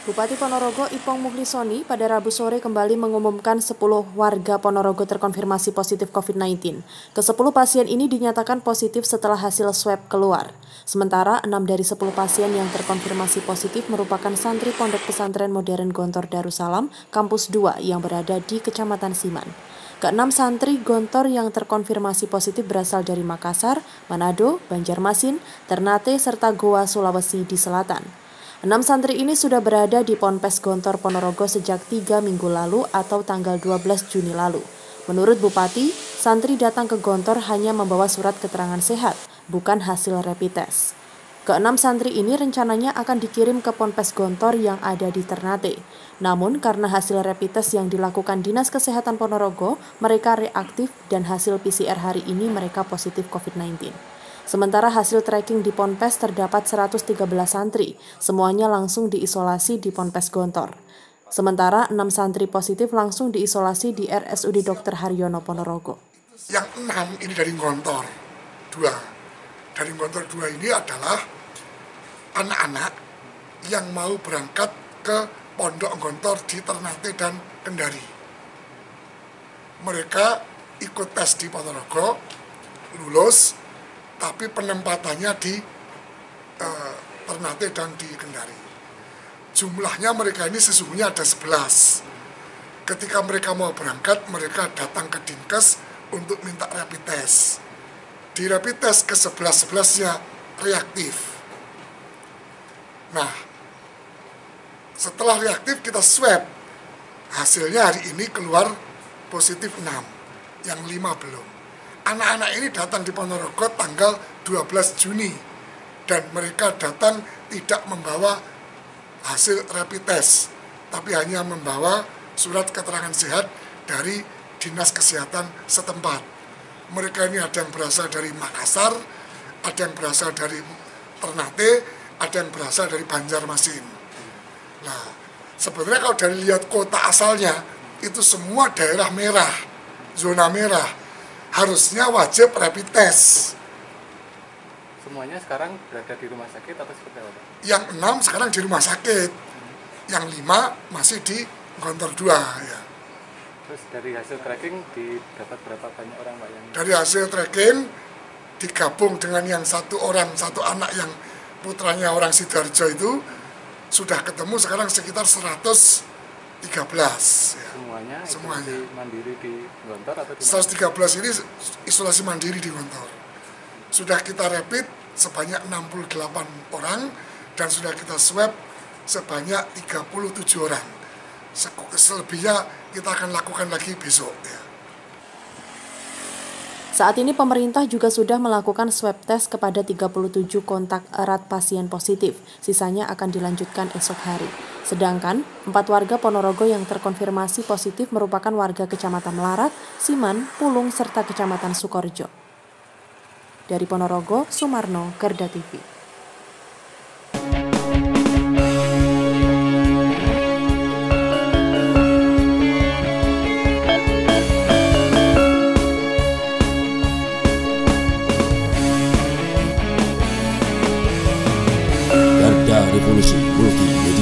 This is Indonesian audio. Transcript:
Bupati Ponorogo Ipong Muhlisoni pada Rabu sore kembali mengumumkan 10 warga Ponorogo terkonfirmasi positif COVID-19. Ke-10 pasien ini dinyatakan positif setelah hasil swab keluar. Sementara 6 dari 10 pasien yang terkonfirmasi positif merupakan santri Pondok Pesantren Modern Gontor Darussalam, Kampus 2 yang berada di Kecamatan Siman. Keenam santri Gontor yang terkonfirmasi positif berasal dari Makassar, Manado, Banjarmasin, Ternate, serta Goa, Sulawesi di selatan. Enam santri ini sudah berada di Ponpes Gontor Ponorogo sejak tiga minggu lalu atau tanggal 12 Juni lalu. Menurut Bupati, santri datang ke Gontor hanya membawa surat keterangan sehat, bukan hasil rapid test. Keenam santri ini rencananya akan dikirim ke Ponpes Gontor yang ada di Ternate. Namun karena hasil rapid test yang dilakukan Dinas Kesehatan Ponorogo, mereka reaktif dan hasil PCR hari ini mereka positif COVID-19. Sementara hasil tracking di Ponpes terdapat 113 santri, semuanya langsung diisolasi di Ponpes Gontor. Sementara 6 santri positif langsung diisolasi di RSUD Dr. Haryono Ponorogo. Yang 6 ini dari Gontor, dua. Dari Gontor dua ini adalah anak-anak yang mau berangkat ke Pondok Gontor di Ternate dan Kendari. Mereka ikut tes di Ponorogo, lulus, tapi penempatannya di uh, Ternate dan di Kendari. Jumlahnya mereka ini sesungguhnya ada 11. Ketika mereka mau berangkat, mereka datang ke Dinkes untuk minta rapid test. Di rapid test ke 11-11-nya reaktif. Nah, setelah reaktif kita swab. Hasilnya hari ini keluar positif 6, yang 5 belum anak-anak ini datang di Ponorogo tanggal 12 Juni dan mereka datang tidak membawa hasil rapid test tapi hanya membawa surat keterangan sehat dari Dinas Kesehatan setempat. Mereka ini ada yang berasal dari Makassar, ada yang berasal dari Ternate, ada yang berasal dari Banjarmasin. Nah, sebenarnya kalau dari lihat kota asalnya, itu semua daerah merah, zona merah harusnya wajib rapid test. Semuanya sekarang berada di rumah sakit atau seperti apa? Yang enam sekarang di rumah sakit, yang lima masih di kantor dua ya. Terus dari hasil tracking didapat berapa banyak orang Pak yang? Dari hasil tracking digabung dengan yang satu orang satu anak yang putranya orang sidoarjo itu sudah ketemu sekarang sekitar 100 13 ya. Semuanya, Semuanya. mandiri di Gontor atau di 113 ini isolasi mandiri di Gontor. Sudah kita rapid sebanyak 68 orang dan sudah kita swab sebanyak 37 orang. Selebihnya kita akan lakukan lagi besok ya. Saat ini pemerintah juga sudah melakukan swab test kepada 37 kontak erat pasien positif. Sisanya akan dilanjutkan esok hari. Sedangkan, empat warga Ponorogo yang terkonfirmasi positif merupakan warga Kecamatan Melarat, Siman, Pulung, serta Kecamatan Sukorjo. Dari Ponorogo, Sumarno, Gerda TV. Yeah, Revolution Working